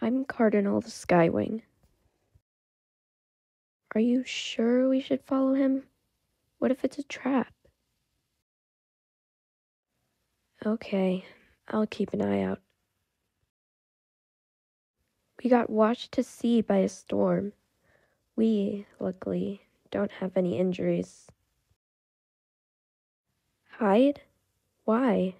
I'm Cardinal the Skywing. Are you sure we should follow him? What if it's a trap? Okay, I'll keep an eye out. We got washed to sea by a storm. We, luckily, don't have any injuries. Hide? Why?